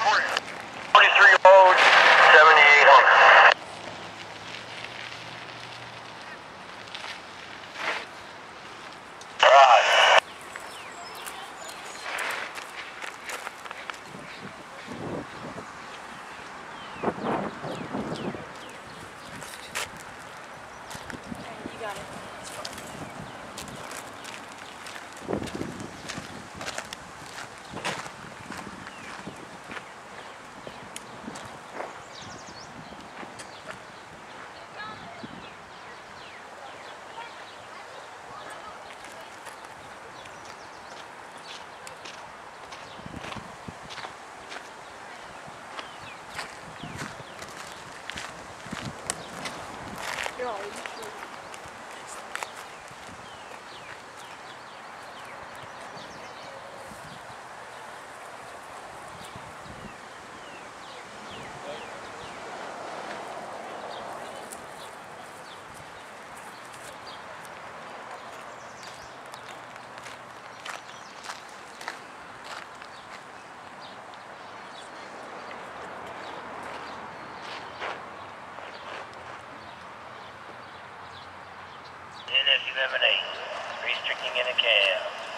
got NS 118, restricting in a cab.